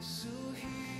So here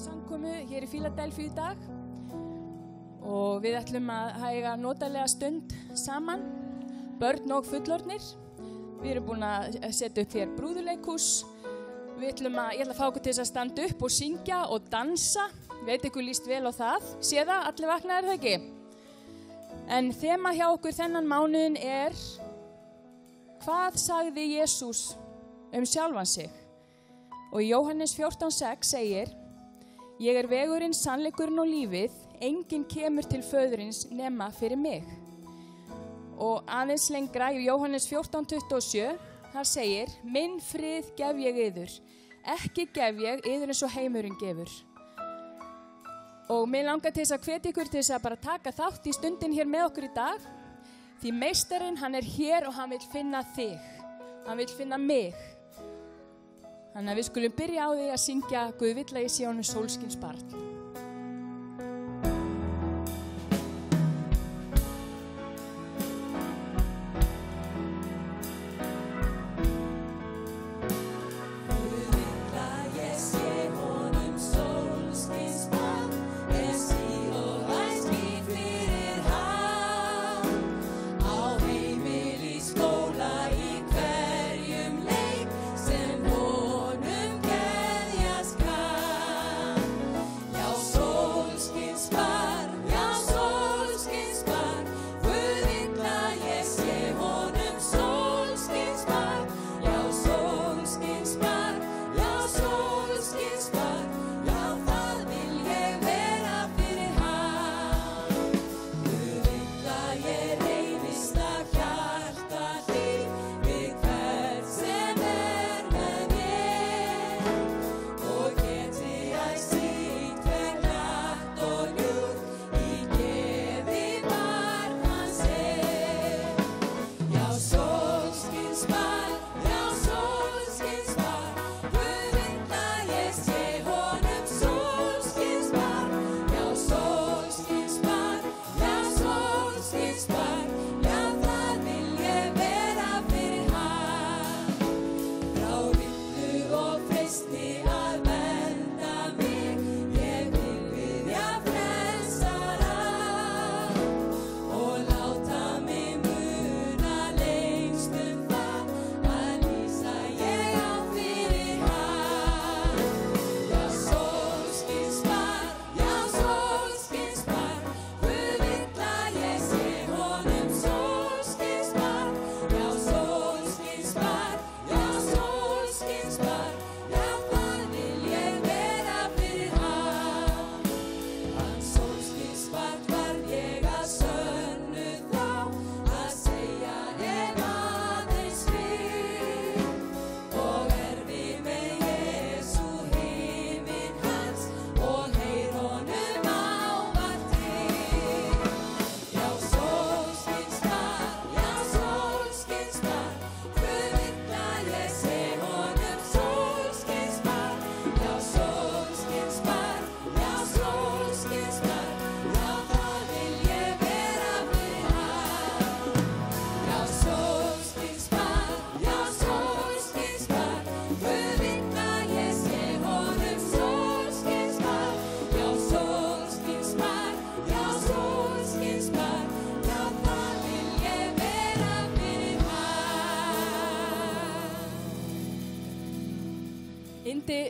samkomu hér í Fíladelfi í dag og við ætlum að hæga notalega stund saman, börn og fullornir. Við erum búin að setja upp hér brúðuleikús. Við ætlum að, ég ætla að fá okkur til þess að standa upp og syngja og dansa. Veit ykkur líst vel á það. Sé það, allir vaknaðir það ekki? En þema hjá okkur þennan mánuðin er Hvað sagði Jésús um sjálfan sig? Og Jóhannes 14.6 segir Ég er vegurinn, sannleikurinn og lífið, enginn kemur til föðurins nema fyrir mig. Og aðeins lengra í Jóhannes 14.27 þar segir Minn frið gef ég yður, ekki gef ég yður eins og heimurinn gefur. Og mér langar til þess að hvetja ykkur til þess að bara taka þátt í stundin hér með okkur í dag. Því meistarinn hann er hér og hann vil finna þig. Hann vil finna mig. Þannig að við skulum byrja á því að syngja Guð vill að ég sé honum sólskins barn.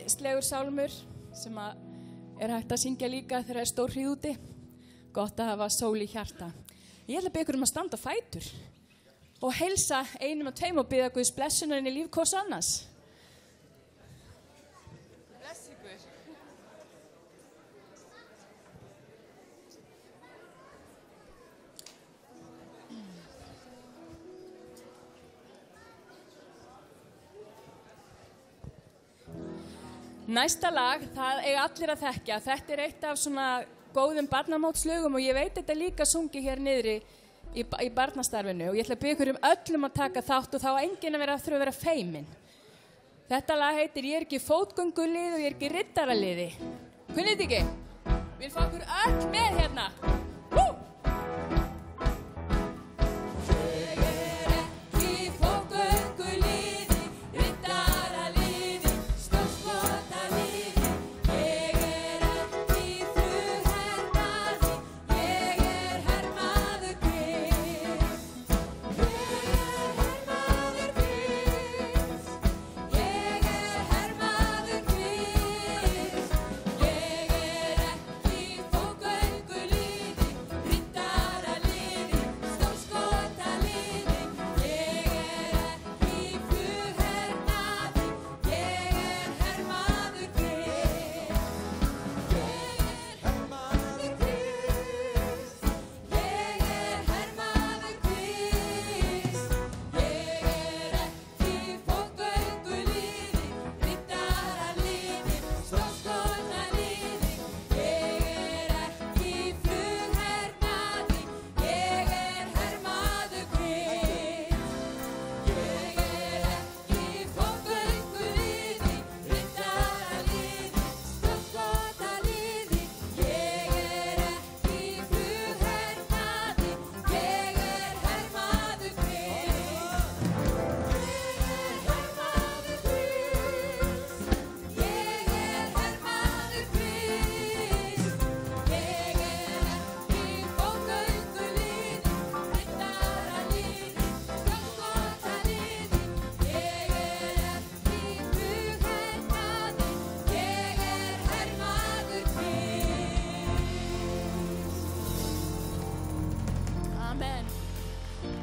Æðislegur sálmur sem er hægt að syngja líka þegar það er stór hríð úti. Gott að hafa sól í hjarta. Ég ætla að byggja um að standa fætur og heilsa einum og tveim og byggja Guðs blessunarinn í líf hvers annars. Næsta lag, það eiga allir að þekkja. Þetta er eitt af svona góðum barnamótslögum og ég veit þetta líka sungi hér niðri í, í barnastarfinu og ég ætla að byggja ykkur um öllum að taka þátt og þá enginn að vera þurfa að vera feimin. Þetta lag heitir Ég er ekki fótgöngulið og ég er ekki rittaraliði. Kunnið ekki? Við fá okkur öll með hérna. Hú!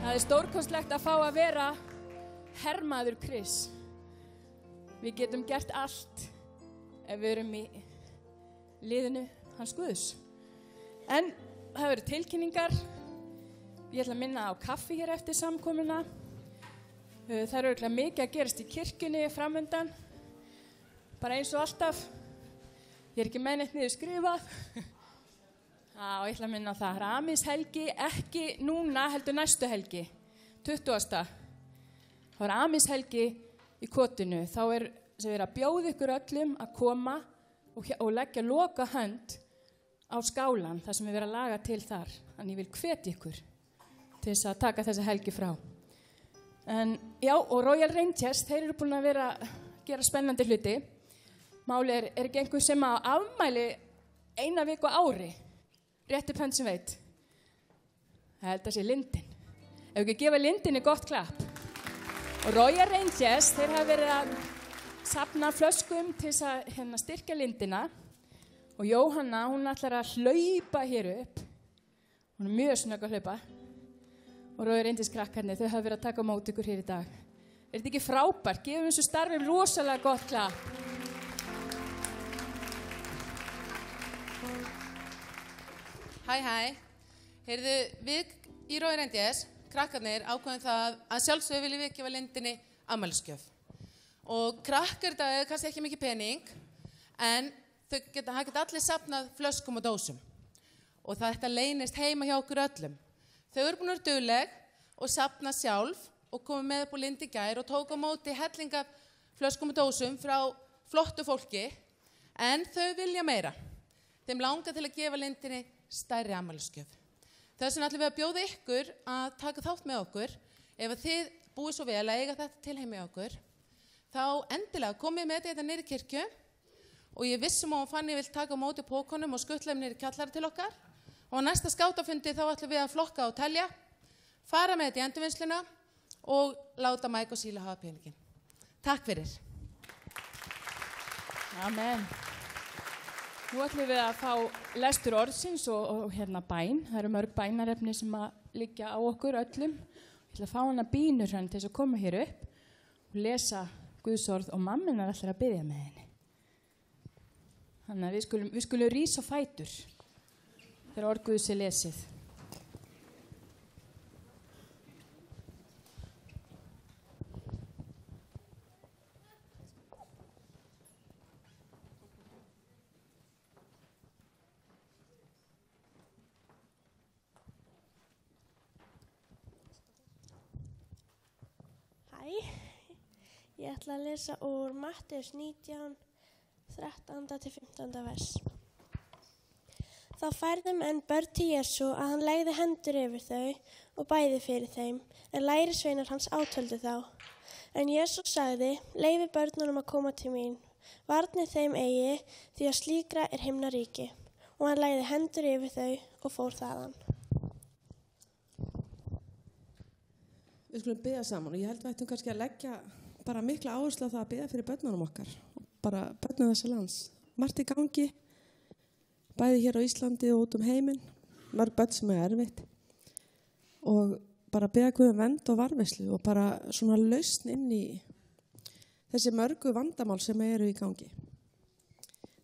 Það er stórkostlegt að fá að vera hermaður Kris. Við getum gert allt ef við erum í liðinu hans Guðs. En það verður tilkynningar. Ég ætla að minna á kaffi hér eftir samkomuna. Uh, Það eru örugglega mikið að gerast í kirkjunni framöndan. Bara eins og alltaf. Ég er ekki með neitt niður skrifað. Já, ég ætla að minna það. Ramis helgi, ekki núna, heldur næstu helgi. 20. Það er Amis helgi í kotinu. Þá er sem erum að bjóða ykkur öllum að koma og, og leggja loka hönd á skálan, það sem við erum að laga til þar. Þannig ég vil hvetja ykkur til þess að taka þessa helgi frá. En já, og Royal Rangers, þeir eru búin að vera að gera spennandi hluti. Máli er, er ekki einhver sem að afmæli eina viku ári, rétt upp hönd sem veit. Að sé Lindin. Ef við gefa Lindinni gott klapp. Og Royal Rangers, þeir hafa verið að sapna flöskum til þess að hérna, styrkja Lindina. Og Jóhanna, hún ætlar að hlaupa hér upp. Hún er mjög snögg að hlaupa. Og Royal Rangers krakkarnir, þau hafa verið að taka á móti ykkur hér í dag. Er þetta ekki frábært? Gefum þessu starfi rosalega gott klapp. Hæ, hæ. Heyrðu, við í Rói Reyndjes, krakkarnir, ákveðum það að sjálfsögðu viljum við gefa lindinni ammælisgjöf. Og krakkar þetta er kannski ekki mikið pening, en þau geta, það geta allir sapnað flöskum og dósum. Og þetta leynist heima hjá okkur öllum. Þau eru búin að vera dugleg og sapna sjálf og komið með upp á lindi gær og tók á móti hellinga flöskum og dósum frá flottu fólki, en þau vilja meira. Þeim langar til að gefa lindinni stærri ammælisgjöf. Þess vegna ætlum við að bjóða ykkur að taka þátt með okkur. Ef þið búið svo vel að eiga þetta til heim með okkur, þá endilega komið með þetta nýri kirkju og ég vissum að Fanny vil taka á móti pókonum og skuttleim nýri kjallari til okkar og á næsta skátafundi þá ætlum við að flokka og telja, fara með þetta í endurvinnsluna og láta Mike og Síla hafa peningin. Takk fyrir. Amen. Nú ætlum við að fá lestur orðsins og, og hérna bæn. Það eru mörg bænarefni sem að liggja á okkur öllum. Ég ætla að fá hana bínur hann til þess að koma hér upp og lesa Guðs orð og mammin er alltaf að byggja með henni. Þannig að við skulum, við skulum rísa á fætur þegar orð Guðs er lesið. Hæ, ég ætla að lesa úr Mattius 19, 13. til 15. vers. Þá færði menn börn til Jésu að hann legði hendur yfir þau og bæði fyrir þeim, en lærisveinar hans átöldu þá. En Jésu sagði, leifi börnunum að koma til mín, varni þeim eigi því að slíkra er himna ríki. Og hann legði hendur yfir þau og fór þaðan. Við skulum byggja saman og ég held við ættum kannski að leggja bara mikla áherslu á það að byggja fyrir börnunum okkar bara börnum þessi lands. Margt í gangi, bæði hér á Íslandi og út um heiminn, mörg börn sem er erfitt og bara byggja guðum vend og varfislu og bara svona lausn inn í þessi mörgu vandamál sem eru í gangi.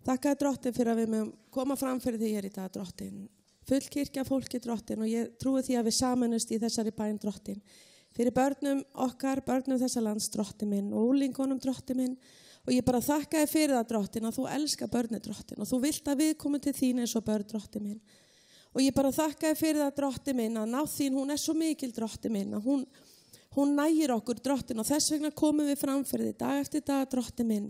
Þakkaði drottin fyrir að við mögum koma fram fyrir því hér í dag drottin. Full kirkja fólki drottin og ég trúi því að við samanust í þessari bæn drottin. Fyrir börnum okkar, börnum þessa lands drottin minn og úlingunum drottin minn. Og ég bara þakkaði fyrir það drottin að þú elskar börni drottin og þú vilt að við komum til þín eins og börn drottin minn. Og ég bara þakkaði fyrir það drottin minn að náð þín, hún er svo mikil drottin minn að hún, hún nægir okkur drottin og þess vegna komum við fram fyrir því dag eftir dag drottin minn.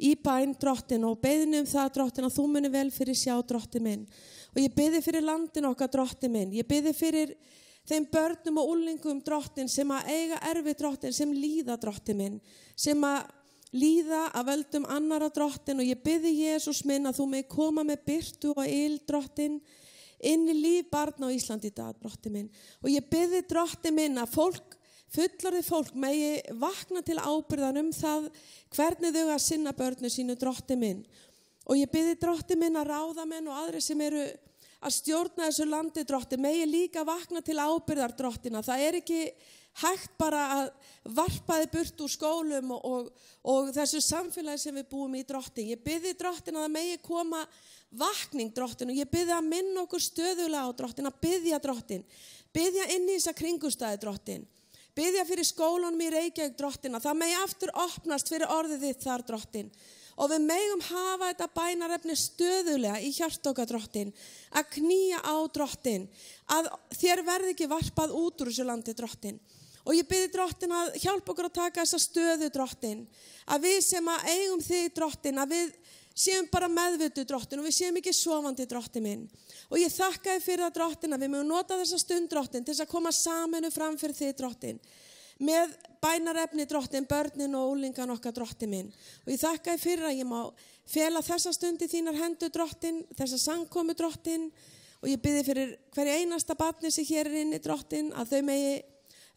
Í bæn drottin og beðinu um það drottin að þú muni vel fyrir sjá drottin minn. Og ég beði fyrir landin okkar drottin minn. Ég beði fyrir þeim börnum og úlingum drottin sem að eiga erfi drottin sem líða drottin minn sem að líða að völdum annara drottin og ég beði Jésús minn að þú með koma með byrtu og ill drottin inn í líf barn á Íslandi í dag drottin minn og ég beði drottin minn að fólk fullorðið fólk megi vakna til ábyrðan um það hvernig þau að sinna börnu sínu drotti minn. Og ég byrði drotti minn að ráða menn og aðri sem eru að stjórna þessu landi drotti, megi líka vakna til ábyrðar drottina. Það er ekki hægt bara að varpa þið burt úr skólum og, og, og þessu samfélagi sem við búum í drottin. Ég byrði drottin að megi koma vakning drottin og ég byrði að minna okkur stöðulega á drottin, að byrðja drottin, byrðja inn í þessa kringustæði drottin. Byðja fyrir skólunum í Reykjavík drottin að það megi aftur opnast fyrir orðið þitt þar drottin. Og við megum hafa þetta bænarefni stöðulega í hjart okkar drottin, að knýja á drottin, að þér verði ekki varpað út úr þessu landi drottin. Og ég byrði drottin að hjálpa okkur að taka þessa stöðu drottin, að við sem að eigum þig drottin, að við séum bara meðvötu drottin og við séum ekki sofandi drottin minn. Og ég þakkaði fyrir það drottin að við mögum nota þessa stund drottin til þess að koma saminu fram fyrir þið drottin. Með bænarefni drottin, börnin og úlingan okkar drottin minn. Og ég þakkaði fyrir að ég má fela þessa stund í þínar hendu drottin, þessa sangkomu drottin. Og ég byrði fyrir hverja einasta batni sem hér er inni drottin að þau megi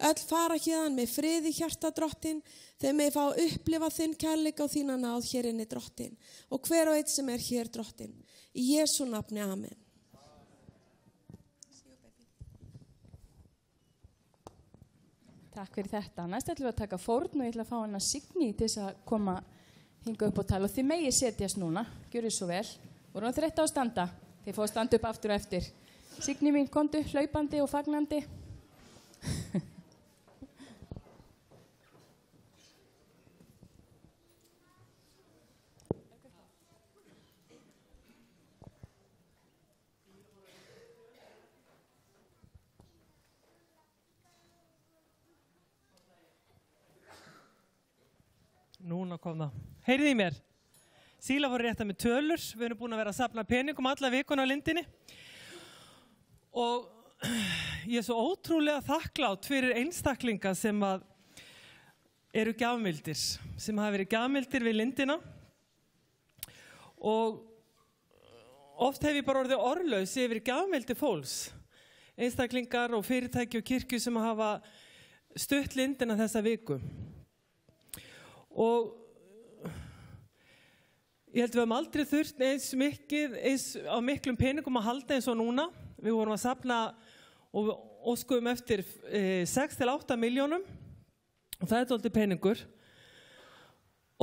öll fara hérðan með friði hjarta drottin. Þau megi fá að upplifa þinn kærleika og þína náð hér inni drottin. Og hver og eitt sem er hér drottin. Í Jésu nafni, amen. Takk fyrir þetta. Næst ætlum við að taka fórn og ég ætla að fá hana Signi til þess að koma hinga upp og tala og þið megið setjast núna, gjör þið svo vel. Voru hann þreytta á að standa? Þið fóðu að standa upp aftur og eftir. Signi mín kontu, hlaupandi og fagnandi. Núna kom það. Heyrið í mér. Síla voru rétta með tölur. Við erum búin að vera að sapna peningum alla vikuna á lindinni. Og ég er svo ótrúlega þakklátt fyrir einstaklinga sem að eru gafmildir. Sem hafa verið gafmildir við lindina. Og oft hef ég bara orðið orðlaus yfir gafmildi fólks. Einstaklingar og fyrirtæki og kirkju sem hafa stutt lindina þessa viku. Og ég held við höfum aldrei þurft eins mikið, eins á miklum peningum að halda eins og núna. Við vorum að sapna og óskuðum eftir e, 6-8 miljónum og það er doldið peningur.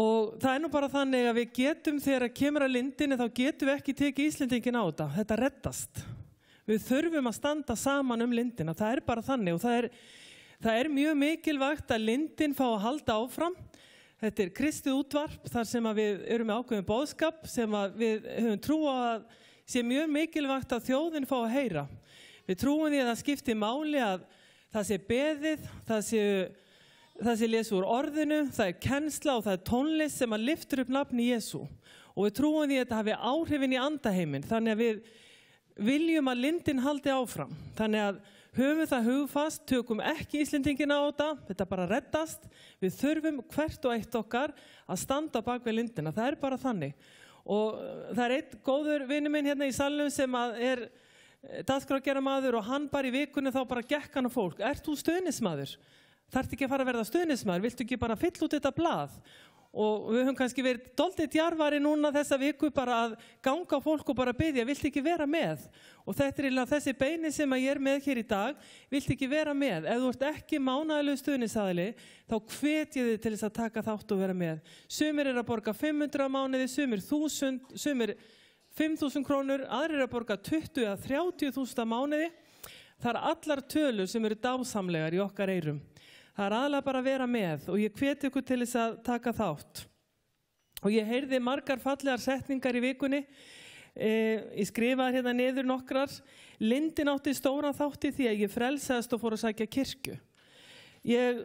Og það er nú bara þannig að við getum þegar að kemur að lindinni þá getum við ekki tekið Íslendingin á þetta. Þetta reddast. Við þurfum að standa saman um lindina. Það er bara þannig og það er, það er mjög mikilvægt að lindin fá að halda áfram. Þetta er kristið útvarp þar sem við erum með ákveðin bóðskap sem við höfum trú að sé mjög mikilvægt að þjóðin fá að heyra. Við trúum því að það skipti máli að það sé beðið, það sé, það sé lesið úr orðinu, það er kennsla og það er tónlist sem að liftur upp nafni Jésu. Og við trúum því að þetta hafi áhrifin í andaheimin. Þannig að við viljum að lindin haldi áfram. Þannig að höfum það hugfast, tökum ekki Íslendingina á þetta, þetta bara reddast. Við þurfum hvert og eitt okkar að standa bak við lindina. Það er bara þannig. Og það er eitt góður vinnu minn hérna í salnum sem er dagskrákjara maður og hann bara í vikunni þá bara gekk hann á fólk. Ert þú stöðnismadur? Þarf ekki að fara að verða stöðnismadur? Viltu ekki bara fylla út þetta blað? Og við höfum kannski verið doldið djarvari núna þessa viku bara að ganga á fólk og bara byggja, vilt ekki vera með? Og þetta er eiginlega þessi beini sem að ég er með hér í dag, vilt ekki vera með? Ef þú ert ekki mánægilegu stuðnisaðili, þá hvet ég þið til þess að taka þátt og vera með. Sumir er að borga 500 á mánuði, sumir 1000, sumir 5.000 krónur, aðrir er að borga 20 eða 30.000 á mánuði. Það er allar tölur sem eru dásamlegar í okkar eirum. Það er aðalega bara að vera með og ég hveti ykkur til þess að taka þátt. Og ég heyrði margar fallegar setningar í vikunni. Eh, ég skrifaði hérna niður nokkrar. Lindin átti stóran þátti því að ég frelsaðist og fór að sækja kirkju. Ég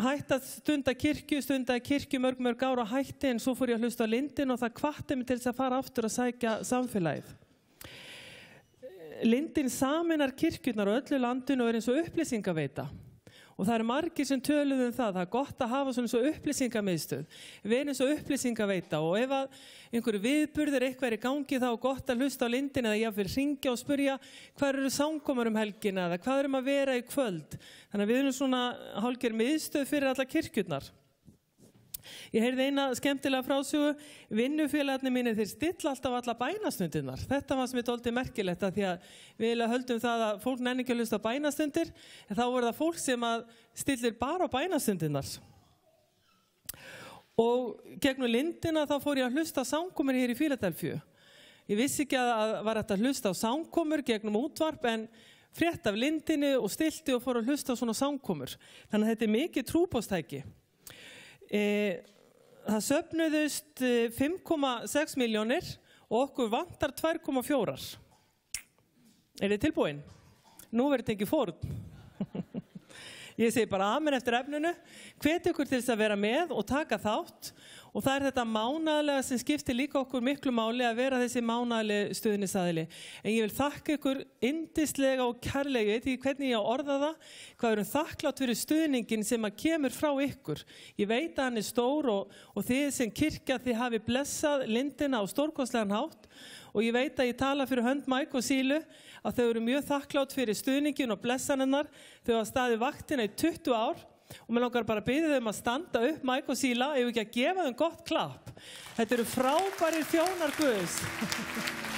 hætti að stunda kirkju, stundaði kirkju mörg mörg ára hætti en svo fór ég að hlusta á Lindin og það kvatti mig til þess að fara aftur að sækja samfélagið. Lindin saminar kirkjurnar á öllu landinu og er eins og upplýsingaveita. Og það eru margir sem töluðu um það, það er gott að hafa svona svo upplýsingamiðstöð, erum svo upplýsingaveita og ef einhverju viðburðir eitthvað er í gangi þá er gott að hlusta á lindin eða vil ringja og spurja hvað eru samkomar um helgina eða hvað erum að vera í kvöld. Þannig að við erum svona hálfgerð miðstöð fyrir alla kirkjurnar. Ég heyrði eina skemmtilega frásögu, vinnufélagarnir mínir þeir stilla alltaf alla bænastundirnar. Þetta var sem ég tóldi merkilegt að því að við höldum það að fólk nenni ekki að hlusta bænastundir, en þá voru það fólk sem stillir bara bænastundirnar. Og gegnum lindina þá fór ég að hlusta á samkomur hér í Fíladelfju. Ég vissi ekki að það var að hlusta á samkomur gegnum útvarp en frétt af lindinu og stilti og fór að hlusta á svona samkomur. Þannig að þetta er mikið trúbóstæki. E, það söfnuðust e, 5,6 miljónir og okkur vantar 2,4. Er þið tilbúin? Nú verður þetta ekki fórn. Ég segi bara amen eftir efninu. Hvet ykkur til þess að vera með og taka þátt og það er þetta mánaðlega sem skiptir líka okkur miklu máli að vera þessi mánaðlega stuðnisaðili. En ég vil þakka ykkur indislega og kærlega, ég veit ekki hvernig ég á orða það, hvað erum þakklátt fyrir stuðningin sem að kemur frá ykkur. Ég veit að hann er stór og, og þið sem kirkja þið hafi blessað lindina á stórkostlegan hátt og ég veit að ég tala fyrir hönd Mike og Sílu að þau eru mjög þakklátt fyrir stuðningin og blessanennar. Þau hafa staðið vaktina í 20 ár og mér langar bara að byrja þeim að standa upp Mike og Síla ef ekki að gefa þeim gott klapp. Þetta eru frábæri þjónar Guðs.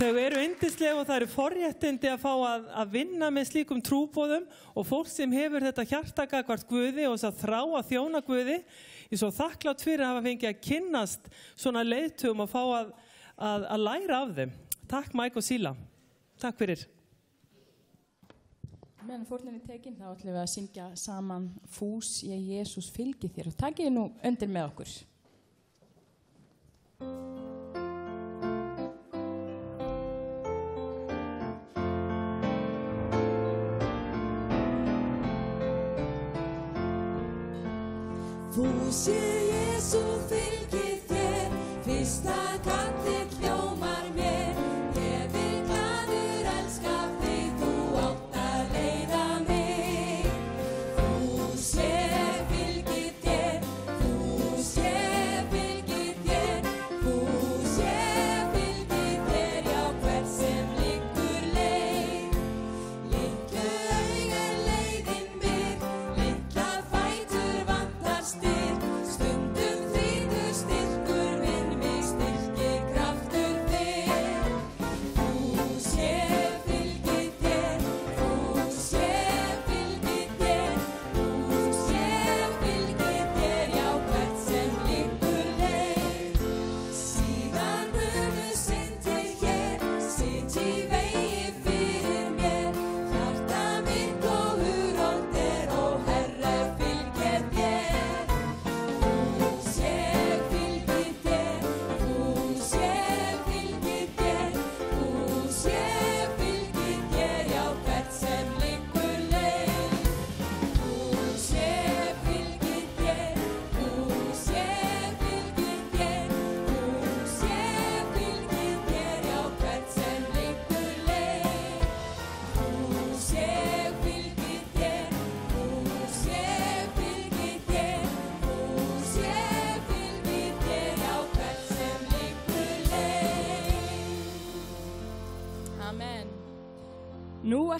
Þau eru yndislega og það eru forréttindi að fá að, að vinna með slíkum trúbóðum og fólk sem hefur þetta hjartaka hvert Guði og þess að þrá að þjóna Guði. Ég svo þakklátt fyrir að hafa fengið að kynnast svona leiðtugum og fá að, að, að læra af þeim. Takk Mike og Síla. Takk fyrir. Meðan fórnin er tekin þá ætlum við að syngja saman Fús ég Jésús fylgi þér og takkið nú undir með okkur. Fús ég Jésu fylgi þér, fyrsta kallið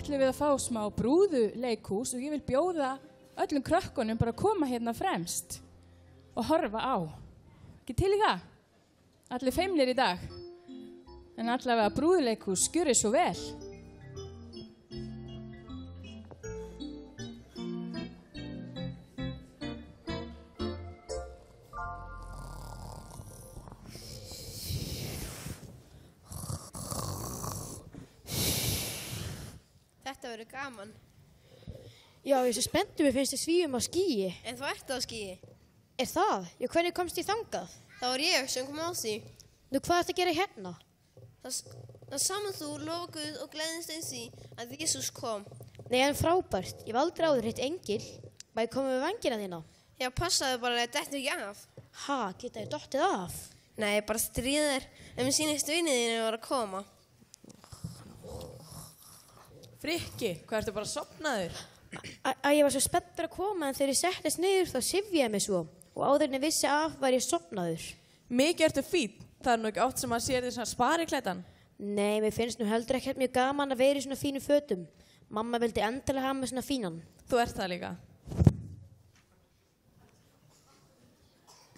ætlum við að fá smá brúðu leikhús og ég vil bjóða öllum krökkunum bara að koma hérna fremst og horfa á. Ekki til í það? Allir feimlir í dag. En allavega brúðuleikhús skjörir svo vel. Þetta verður gaman. Já, ég svo spenntur, mér finnst þið svíum á skýi. En þú ert á skíi. Er það? Já, hvernig komst þið þangað? Það var ég sem kom á því. Nú, hvað ertu að gera hérna? Það, það saman þú lofa Guð og gleðist eins því að Jésús kom. Nei, en frábært. Ég hef aldrei áður hitt engil. Má ég koma með vangina þína? Já, passaðu bara að þetta ekki af. Ha, geta þið dottið af? Nei, bara stríðir en mér sýnist vinniðinu var að koma. Frikki, hvað ertu bara sopnaður? Að ég var svo spenntur að koma en þegar ég settist niður þá sifjaði mig svo. Og áður en ég vissi af var ég sopnaður. Mikið ertu fín, það er nú ekki oft sem að sér því svona spariklætan. Nei, mér finnst nú heldur ekkert mjög gaman að vera í svona fínu fötum. Mamma vildi endilega hafa mig svona fínan. Þú ert það líka.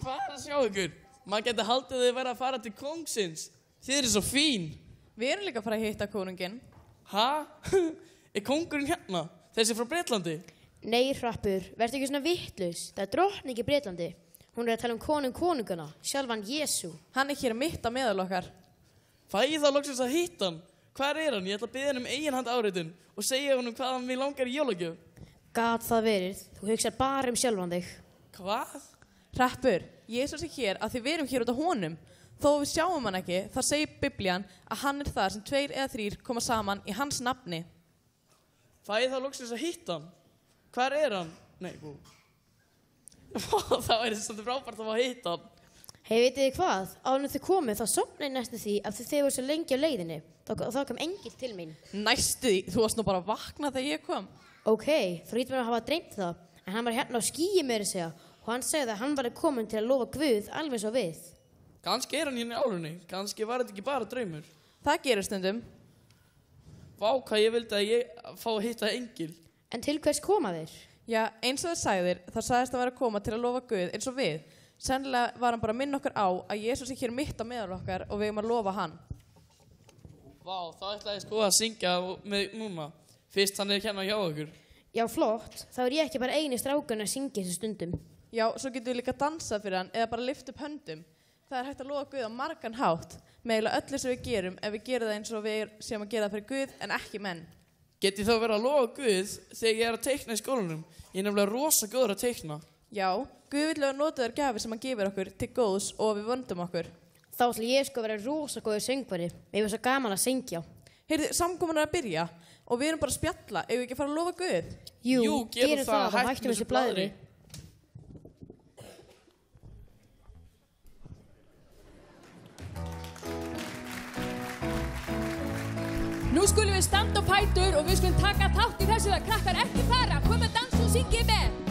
Hvað er að sjá ykkur? Maður getur haldið þið vera að fara til kongsins. Þið eru svo fín. Við erum líka að fara að hitta konungin. Ha? er kongurinn hérna? Þessi frá Breitlandi? Nei, hrappur, verður ekki svona vittlaus. Það er drottning í Breitlandi. Hún er að tala um konung konunguna, sjálfan Jésu. Hann er hér mitt á meðal okkar. Fæ ég þá loksins að hitta hann? Hvar er hann? Ég ætla að byggja hann um eiginhand áriðin og segja hann um hvað hann mér langar í jólagjöf. Gat það verið, þú hugsar bara um sjálfan þig. Hvað? Hrappur, Jésús er hér að því við erum hér út á honum. Þó við sjáum hann ekki, þar segir biblían að hann er það sem tveir eða þrýr koma saman í hans nafni. Fæ ég þá loksins að hitta hann? Hvar er hann? Nei, bú. það væri svolítið frábært að fá að hitta hann. Hei, vitið þið hvað? En þið komið þá sopnaði ég næstu því að þið þið voru svo lengi á leiðinni. Þá, þá kom engil til mín. Næstu því, þú varst nú bara að vakna þegar ég kom. Ok, þú rítið mér að hafa dreymt það. En hann var hérna á skýi með þess að og hann segði að hann var komin til að lofa Guð alveg svo við. Kanski er hann hérna í álunni. Kanski var þetta ekki bara draumur. Það gerir stundum. Vá, hvað ég vildi að ég fá að hitta engil. En til hvers koma þeir? Já, eins og það sagðir, það sagðist að vera að koma til að lofa Guð eins og við. Sennilega var hann bara að minna okkur á að Jésús er hér mitt á meðal okkar og við erum að lofa hann. Vá, þá ætla ég sko að syngja með núna. Fyrst hann er hérna hjá okkur. Já, flott. Þá er ég ekki bara eini strákun að syngja þessu stundum. Já, svo getum við líka dansað fyrir hann eða bara lift upp höndum. Það er hægt að lofa Guð á margan hátt með eiginlega öllu sem við gerum ef við gerum það eins og við séum að gera það fyrir Guð en ekki menn. Get ég þá verið að lofa Guð þegar ég er að teikna í skólanum? Ég er nefnilega rosa góður að teikna. Já, Guð vil að nota þér gafir sem hann gefur okkur til góðs og við vöndum okkur. Þá ætla ég sko að vera rosa góður söngvari. Mér finnst svo gaman að syngja. Heyrðu, samkomin er að byrja og við erum bara að spjalla ef við ekki að fara að lofa Guð. Jú, Jú, gerum það, það hættum þessu blæðri. Nú skulum við standa á fætur og við skulum taka þátt í þessu að krakkar ekki fara. Komum að dansa og syngja með.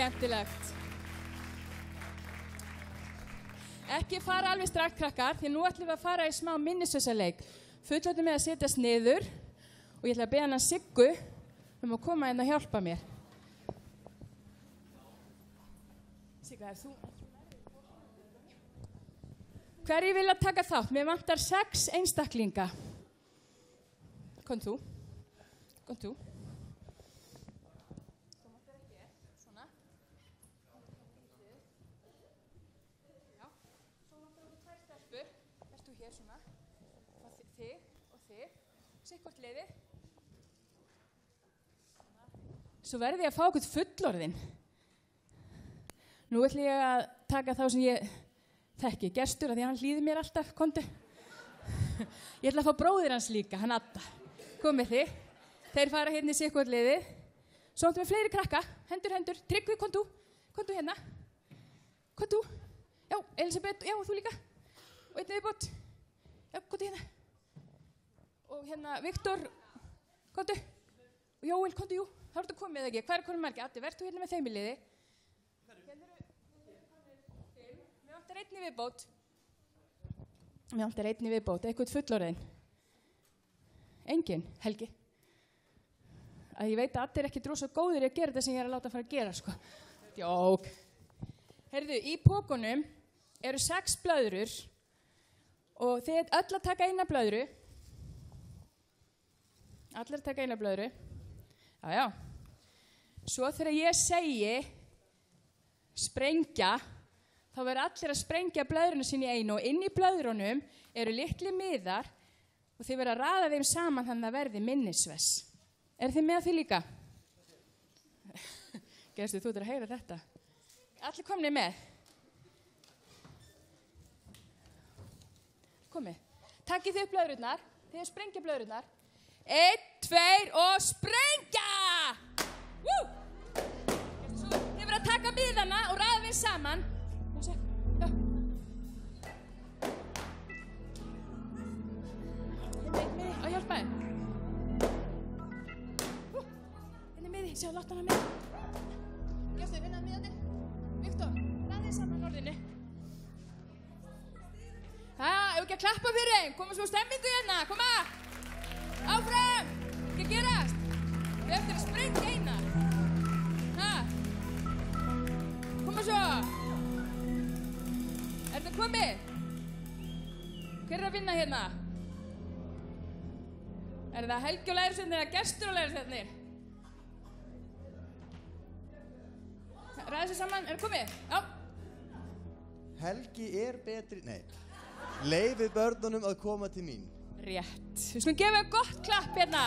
Skemmtilegt. Ekki fara alveg strax krakkar, því nú ætlum við að fara í smá minnisvössaleik. Fullöldum með að setjast niður og ég ætla að beða hana Siggu um að koma inn og hjálpa mér. Sigga, ef þú... Hverju vilja taka þátt? Mér vantar sex einstaklinga. Kom þú. Kom þú. Svona. Já. Svo vantar okkur tvær stelpur. Erst þú hér svona. Og þi- þig og þig. Liðið. Svo verði ég að fá okkur fullorðin. Nú ætlum ég að taka þá sem ég þekki, gestur, af því að hann hlýði mér alltaf, kontu. Ég ætla að fá bróðir hans líka, hann Adda. Komið þið. Þeir fara hérna í sikkvot liðið. Svo áttum við fleiri krakka, hendur, hendur, tryggvi, kontu, kontu hérna. Kontu, já, Elisabeth, já, þú líka. Og einn viðbót, já, kontu hérna. Og hérna, Viktor, kontu. Og Jóel, kontu, jú, þá ertu komið eða ekki. Hvað er konum margir? Addi, verður þú hérna með þeim í liði? Mér vantar einni viðbót. Mér vantar einni viðbót, eitthvað fullorðin. Engin, Helgi. Að ég veit að allir ekki dróð svo góðir að gera þetta sem ég er að láta fara að gera, sko. Jók. Herðu, í pókunum eru sex blöðrur og þið er öll að taka eina blöðru. Allir taka eina blöðru. Já, já. Svo þegar ég segi sprengja, þá verður allir að sprengja blöðrunum sinni í einu og inn í blöðrunum eru litli miðar og þið verður að raða þeim saman þannig að verði minnisves. Er þið með því líka? Gerstu, þú ert að heyra þetta. Allir komni með. Komið. Takkið þið upp blöðrurnar. Þið sprengja blöðrurnar. Einn, tveir og sprengja! Gerstu, svo verður að taka miðana og raða þeim saman. Hérna einn miði, að hjálpa. Hú, Hérna miði, sjá, láta hana með. Gjöstu, vinna miðanir. Viktor, ræðið saman orðinu. Það, ef ekki að klappa fyrir þeim, koma svo stemmingu hérna, koma. Áfram, ekki að gerast. Við eftir að sprengja eina. Ha, koma svo. Er það komið? Hver er að vinna hérna? Er það Helgi og lærisveitin eða gestur og lærisveitin? Ræðið sér saman, er það komið? Já. Helgi er betri, nei, leifið börnunum að koma til mín. Rétt. Við skulum gefa þeim gott klapp hérna.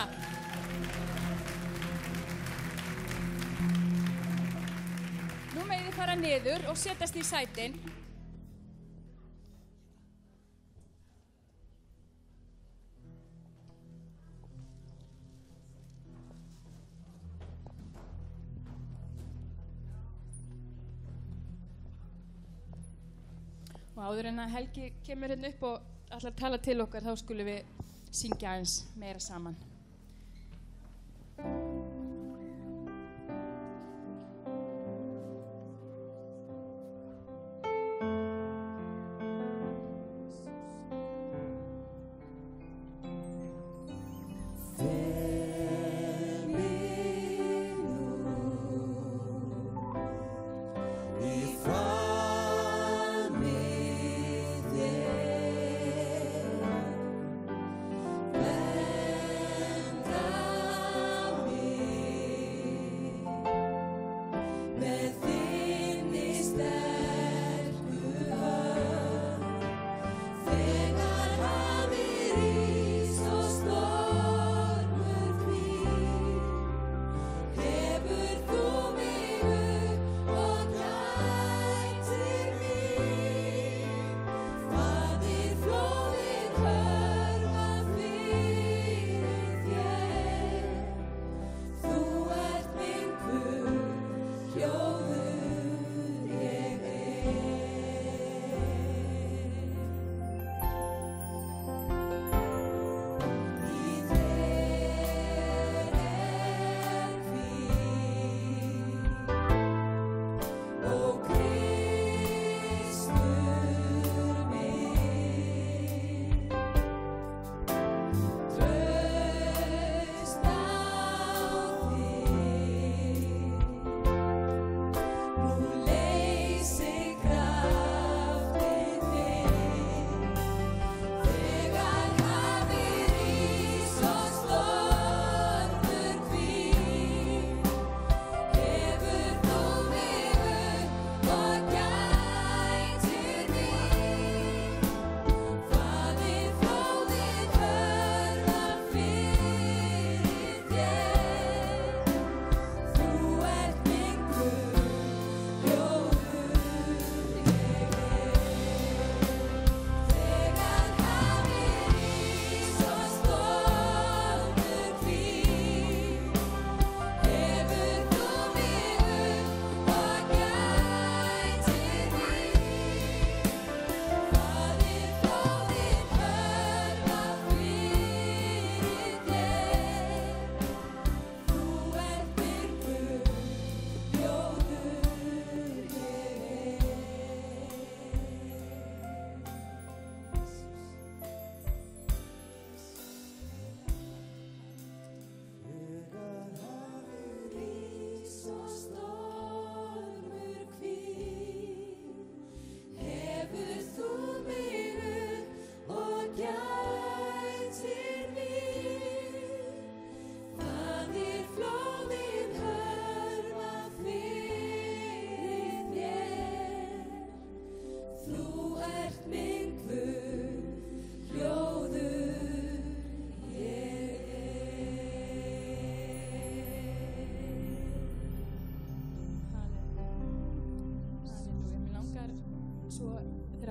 Nú megið þið fara niður og setjast í sætin. Og áður en að Helgi kemur hérna upp og ætlar að tala til okkar, þá skulum við syngja eins meira saman.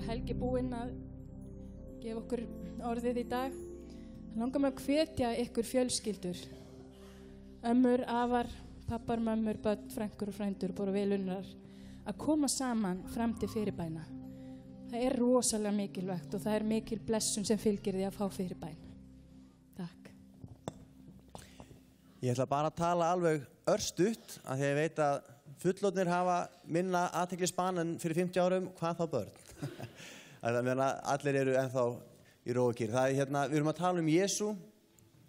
Að Helgi búinn að gefa okkur orðið í dag. Langar mig að hvetja ykkur fjölskyldur, ömmur, afar, pappar, mömmur, börn, frængur og frændur, bara velunnar, að koma saman fram til fyrirbæna. Það er rosalega mikilvægt og það er mikil blessun sem fylgir því að fá fyrirbæn. Takk. Ég ætla bara að tala alveg örstutt af því að ég veit að fullotnir hafa minna aðteklisban en fyrir 50 árum, hvað þá börn? Meðan að allir eru ennþá í rókir. Það er hérna, við erum að tala um Jésu,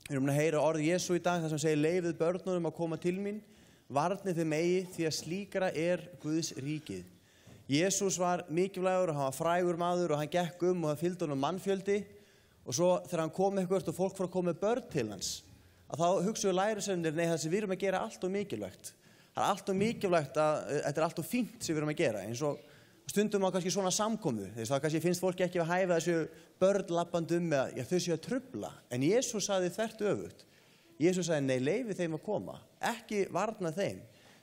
við erum að heyra orð Jésu í dag, það sem segir leifið börnunum að koma til mín, varnið þeim eigi því að slíkara er Guðs ríkið. Jésús var mikilvægur og hann var frægur maður og hann gekk um og það fylgdi honum mannfjöldi og svo þegar hann kom eitthvað og fólk fór að koma með börn til hans að þá hugsaðu lærisöndir nei það sem við erum að gera er allt og mikilvægt það er allt og mikilvægt að þetta er allt og fínt sem við erum að gera eins og stundum á kannski svona samkomu þess að kannski finnst fólki ekki að hæfa þessu börn lappandum með að þau séu að trubla en Jésús saði þvert öfugt Jésús saði nei leifi þeim að koma ekki varna þeim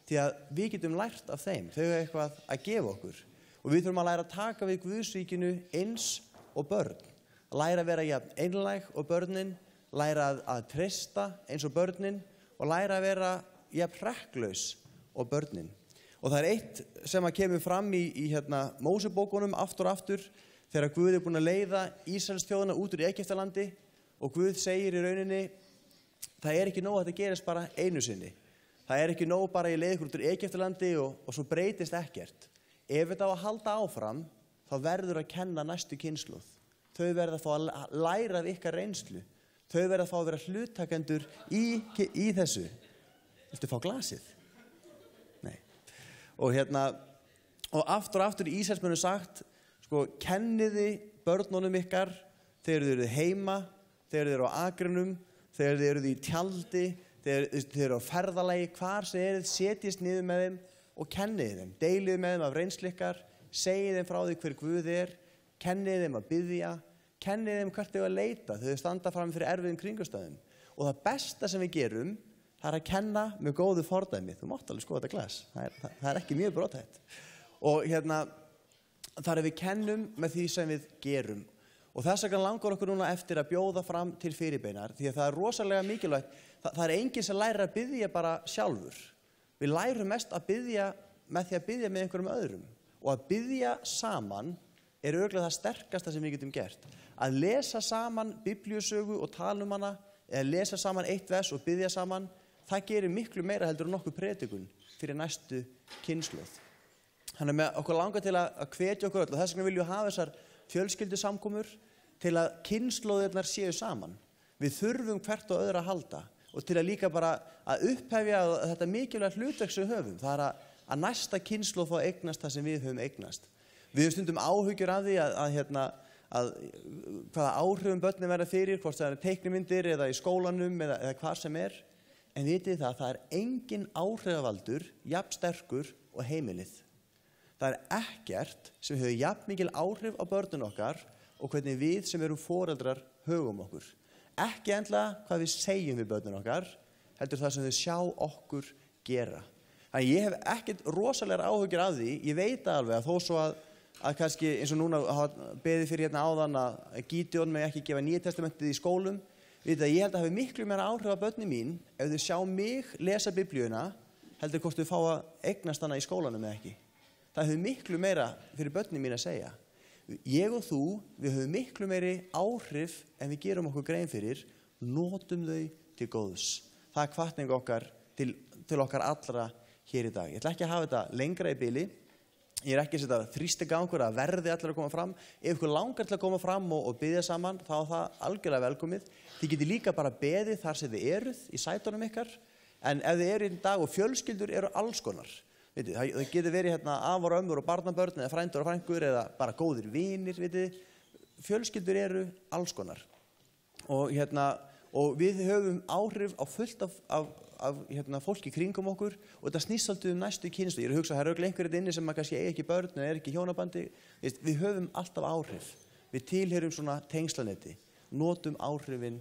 því að við getum lært af þeim. Þau hefur eitthvað að gefa okkur. Og við þurfum að læra að taka við Guðsríkinu eins og börn. Læra að vera jafn einlæg og börnin læra að, að treysta eins og börnin og læra að vera jafn hrekklaus og börnin og það er eitt sem að kemur fram í, í hérna, Mósebókunum aftur og aftur þegar Guð er búin að leiða Ísraels þjóðana út úr Egiptalandi og Guð segir í rauninni það er ekki nóg að þetta gerist bara einu sinni. Það er ekki nóg bara ég leiði ykkur út úr Egiptalandi og, og svo breytist ekkert. Ef þetta á að halda áfram þá verður að kenna næstu kynsluð þau verða að fá að læra af ykkar reynslu. Þau verða að fá að vera hlutakendur í, í þessu. Viltu fá glasið? Og hérna, og aftur og aftur í Ísælsmönu sagt, sko, kenniði börnunum ykkar þegar þið eruð heima, þegar þið eru á agrinum, þegar þið eruð í tjaldi, þegar þið eru á ferðalagi, hvar sem þið eruð, setjist niður með þeim og kenniði þeim. Deiliði með þeim af reynslikar, segiði þeim frá því hver Guð er, kenniði þeim að byggja, kenniði þeim hvert þau að leita, þau standa fram fyrir erfiðum kringustöðum. Og það besta sem við gerum, það er að kenna með góðu fordæmi. Þú mátt alveg skoða þetta glas, það er, það, það er ekki mjög brotætt. Og hérna, þar er við kennum með því sem við gerum. Og þess vegna langar okkur núna eftir að bjóða fram til fyrirbeinar, því að það er rosalega mikilvægt. Það, það er enginn sem lærir að byggja bara sjálfur. Við lærum mest að byggja með því að byggja með einhverjum öðrum. Og að byggja saman er auðvitað það sterkasta sem við getum gert. Að lesa saman biblíusögu og tala um hana, eða lesa saman eitt vers og byggja saman, það gerir miklu meira heldur en nokkuð predikun fyrir næstu kynsluð. Þannig með okkur langar til að, hvetja okkur öll og þess vegna viljum við hafa þessar fjölskyldu samkomur til að kynsluðirnar séu saman. Við þurfum hvert og öðru að halda og til að líka bara að upphefja þetta mikilvægt hlutverk sem við höfum. Það er að, að næsta kynsluð fá eignast það sem við höfum eignast. Við höfum stundum áhugjur af því að, að, hérna, að hvaða áhrifum börnum verða fyrir, hvort það er teiknumindir eða í skólanum eða, eða hvað sem er. En vitið það, það er engin áhrifavaldur, jafn sterkur og heimilið. Það er ekkert sem hefur jafn mikil áhrif á börnun okkar og hvernig við sem erum foreldrar högum okkur. Ekki endla hvað við segjum við börnun okkar, heldur það sem þau sjá okkur gera. Þannig ég hef ekkert rosalega áhugjur af því, ég veit alveg að þó svo að, að kannski eins og núna beði fyrir hérna áðan að Gídeon með ekki gefa nýja testamentið í skólum, Vita, ég held að það hefur miklu meira áhrif á börni mín ef þau sjá mig lesa biblíuna heldur hvort þau fá að eignast hana í skólanum eða ekki. Það hefur miklu meira fyrir börni mín að segja. Ég og þú, við höfum miklu meiri áhrif en við gerum okkur grein fyrir, nótum þau til góðs. Það er kvartning okkar til, til okkar allra hér í dag. Ég ætla ekki að hafa þetta lengra í byli. Ég er ekki að setja þrýsti gangur að verði allir að koma fram. Ef ykkur langar til að koma fram og, og byggja saman, þá er það algjörlega velkomið. Þið getur líka bara beðið þar sem þið eruð í sætunum ykkar. En ef þið eru í dag og fjölskyldur eru alls konar. Vitið, það, getur verið hérna afar ömmur og barnabörn eða frændur og frængur eða bara góðir vinir. Vitið. Fjölskyldur eru alls konar. Og, hérna, og við höfum áhrif á fullt af, af af hérna, fólki kringum okkur og þetta snýst svolítið um næstu kynslu. Ég er að hugsa að það eru einhverjir inni sem kannski eigi ekki börn en er ekki hjónabandi. Við höfum alltaf áhrif. Við tilherum svona tengslanetti. Notum áhrifin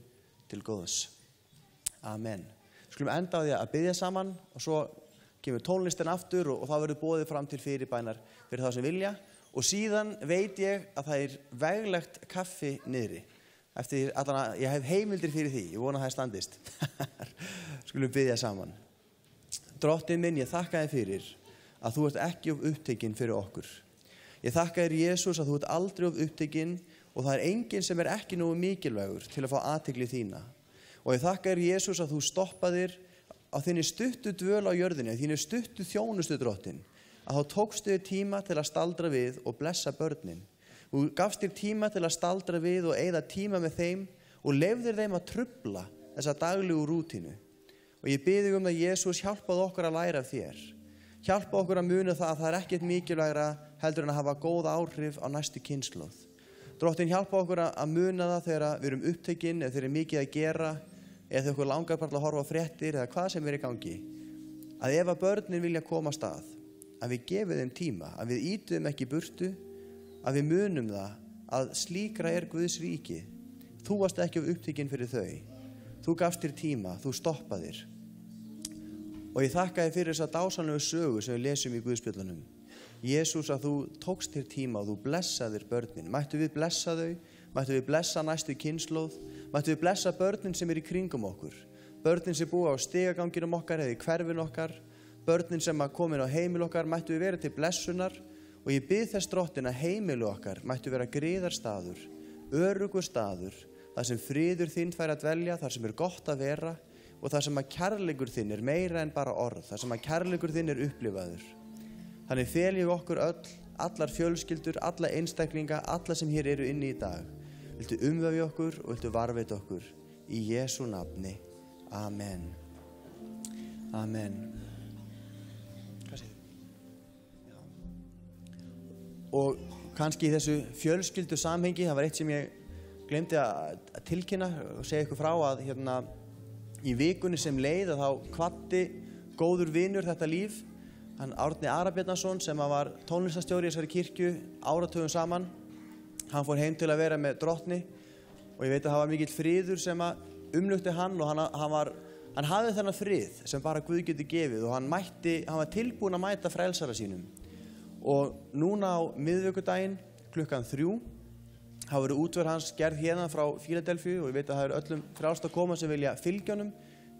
til góðs. Amen. Skulum enda á því að byggja saman og svo kemur tónlistin aftur og, og það verður bóðið fram til fyrirbænar fyrir það sem vilja og síðan veit ég að það er veglegt kaffi niðri. Eftir allan að ég hef heimildir fyrir því, ég vona að það er standist. Skulum byggja saman. Drottin minn, ég þakka þér fyrir að þú ert ekki of upptekinn fyrir okkur. Ég þakka þér Jésús að þú ert aldrei of upptekinn og það er enginn sem er ekki nógu mikilvægur til að fá aðtegli þína. Og ég þakka þér Jésús að þú stoppaðir á þinni stuttu dvöl á jörðinni, þinni stuttu þjónustu drottin, að þá tókstu þér tíma til að staldra við og blessa börnin. Þú gafst þér tíma til að staldra við og eigða tíma með þeim og lefðir þeim að trubla þessa daglegu rútínu. Og ég byrði um að Jésús hjálpaði okkur að læra af þér. Hjálpa okkur að muna það að það er ekkert mikilvægra heldur en að hafa góð áhrif á næstu kynnslóð. Drottin hjálpa okkur að muna það þegar við erum upptekinn eða þegar er mikið að gera eða þegar okkur langar bara að horfa fréttir eða hvað sem er í gangi. Að ef að börnin vilja koma að stað, að við gefum þeim tíma, að við ítum ekki burtu, að við munum það að slíkra er Guðs ríki. Þú varst ekki af upptekinn fyrir þau. Þú gafst þér tíma, þú stoppaðir. Og ég þakka þér fyrir þessa dásanlegu sögu sem við lesum í Guðspjöldunum. Jésús að þú tókst þér tíma og þú blessaðir börnin. Mættu við blessa þau, mættu við blessa næstu kynnslóð, mættu við blessa börnin sem er í kringum okkur. Börnin sem búa á stegaganginum okkar eða í hverfin okkar, börnin sem að komin á heimil okkar, mættu við vera til blessunar og ég byrð þess drottin að heimilu okkar mættu vera gríðar staður, örugur staður, þar sem friður þinn fær að dvelja, þar sem er gott að vera og þar sem að kærleikur þinn er meira en bara orð, þar sem að kærleikur þinn er upplifaður. Þannig fel ég okkur öll, allar fjölskyldur, alla einstaklinga, alla sem hér eru inni í dag. Viltu umvöfi okkur og viltu varveit okkur. Í Jésu nafni. Amen. Amen. Og kannski í þessu fjölskyldu samhengi, það var eitt sem ég glemdi að tilkynna og segja ykkur frá að hérna í vikunni sem leið að þá kvatti góður vinur þetta líf hann Árni Arabjarnason sem var tónlistastjóri í þessari kirkju áratöfum saman. Hann fór heim til að vera með drottni og ég veit að það var mikill friður sem að umlukti hann og hann, hann var hann hafði þennan frið sem bara Guð geti gefið og hann mætti, hann var tilbúin að mæta frelsara sínum og núna á miðvöggudaginn klukkan þrjú hafa verið útverð hans gerð hérna frá Fíladelfíu og ég veit að það eru öllum frálst að koma sem vilja fylgjónum.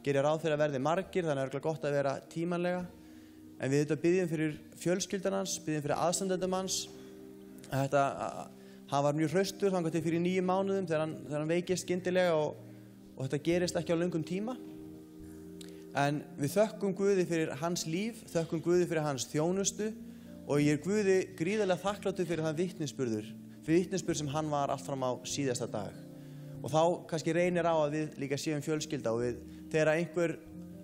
Gerir ráð fyrir að verði margir þannig að það er gott að vera tímanlega. En við þetta byggjum fyrir fjölskyldan hans byggjum fyrir aðstandendum hans. Að þetta, að, hann var mjög hraustur þannig til fyrir nýju mánuðum þegar hann, þegar hann veikist skyndilega og, og þetta gerist ekki á löngum tíma. En við þökkum Guði fyrir hans líf þökkum Guði fyrir hans þjónustu og ég er Guði gríðarlega þakkláttu fyrir þann vittnisspurður fyrir vittnisspurð sem hann var allt fram á síðasta dag. Og þá kannski reynir á að við líka séum fjölskylda og við, þegar einhver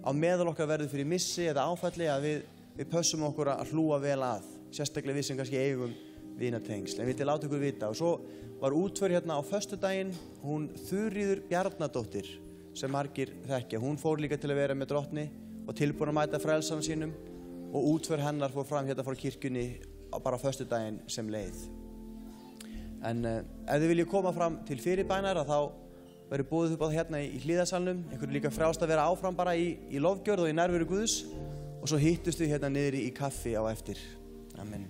á meðal okkar verður fyrir missi eða áfalli að við, við pössum okkur að hlúa vel að sérstaklega við sem kannski eigum vinatengsl. En við til láta ykkur vita. Og svo var útför hérna á föstudaginn hún Þurriður Bjarnadóttir sem margir þekkja, hún fór líka til að vera með drottni og tilbúin að mæta frelsanum sínum og útför hennar fór fram hérna frá kirkjunni bara föstudaginn sem leið. En uh, ef þið viljið koma fram til fyrirbænar þá verður búið upp á hérna í, hlýðasalnum einhverju líka frjást að vera áfram bara í, í lofgjörð og í nærveru Guðs. Og svo hittust við hérna niður í kaffi á eftir. Amen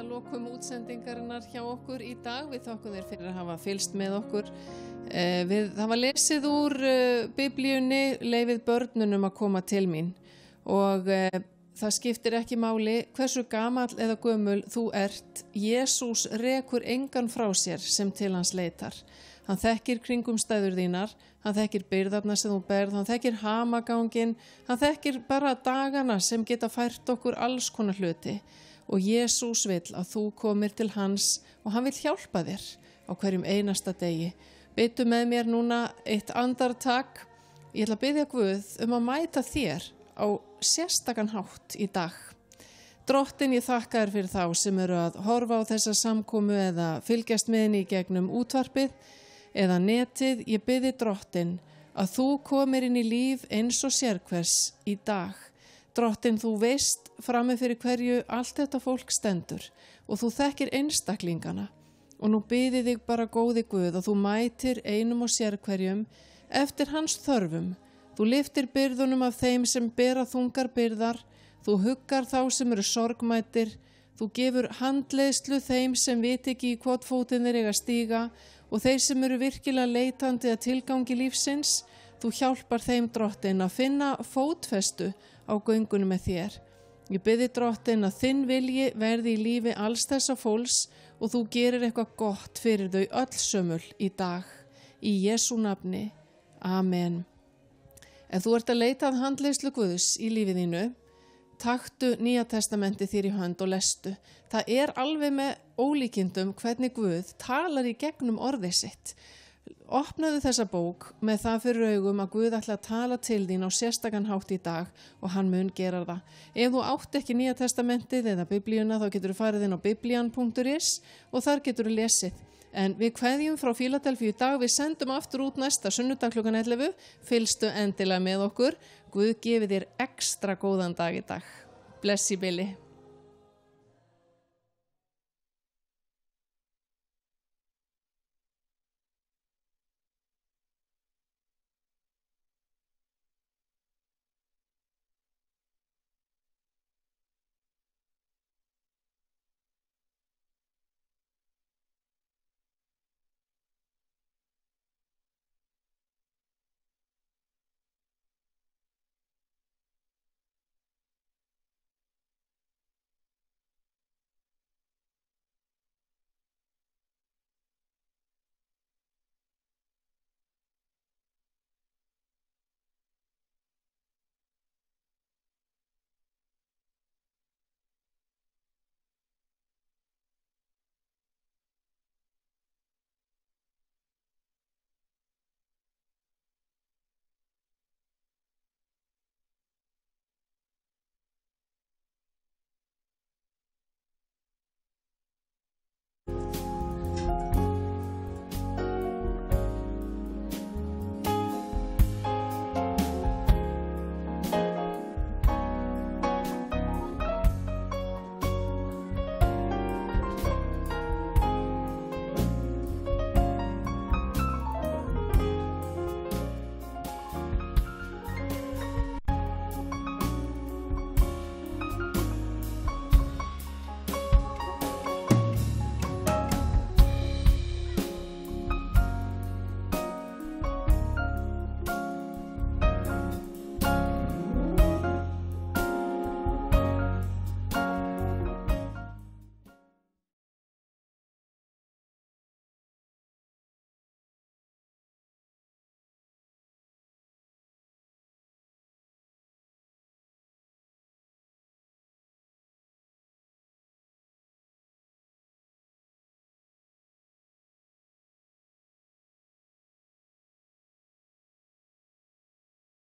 að lokum útsendingarinnar hjá okkur í dag. Við þokkum þér fyrir að hafa fylst með okkur. Eh, við, var lesið úr eh, biblíunni leifið börnunum að koma til mín og eh, það skiptir ekki máli hversu gamall eða gömul þú ert. Jésús rekur engan frá sér sem til hans leitar. Hann þekkir kringum stæður þínar, hann þekkir byrðarna sem þú berð, hann þekkir hamagangin, hann þekkir bara dagana sem geta fært okkur alls konar hluti og Jésús vill að þú komir til hans og hann vill hjálpa þér á hverjum einasta degi. Byttu með mér núna eitt andartak. Ég ætla að byggja Guð um að mæta þér á sérstakann hátt í dag. Drottin ég þakka þér fyrir þá sem eru að horfa á þessa samkomu eða fylgjast með henni gegnum útvarpið eða netið. Ég byrði drottin að þú komir inn í líf eins og sérkvers í dag. Drottin þú veist frammi fyrir hverju allt þetta fólk stendur og þú þekkir einstaklingana. Og nú byrði þig bara góði Guð og þú mætir einum og sérkverjum eftir hans þörfum. Þú liftir byrðunum af þeim sem bera þungar byrðar, þú huggar þá sem eru sorgmættir, þú gefur handleyslu þeim sem vit ekki í hvort fótinn þeir eiga stíga og þeir sem eru virkilega leitandi að tilgangi lífsins, þú hjálpar þeim drottin að finna fótfestu á göngunum með þér. Ég byrði drottin að þinn vilji verði í lífi alls þessa fólks og þú gerir eitthvað gott fyrir þau öll sömul í dag. Í Jésu nafni. Amen. Ef þú ert að leita að handleyslu Guðs í lífið þínu, taktu Nýja testamenti þér í hönd og lestu. Það er alveg með ólíkindum hvernig Guð talar í gegnum orðið sitt. Opnaðu þessa bók með það fyrir augum að Guð ætla að tala til þín á sérstakann hátt í dag og hann mun gera það. Ef þú átt ekki Nýja testamentið eða biblíuna þá getur þú farið inn á biblian.is og þar getur þú lesið. En við kveðjum frá Fíladelfíu í dag, við sendum aftur út næsta sunnudag klukkan 11, fylstu endilega með okkur. Guð gefi þér ekstra góðan dag í dag. Blessi Billy.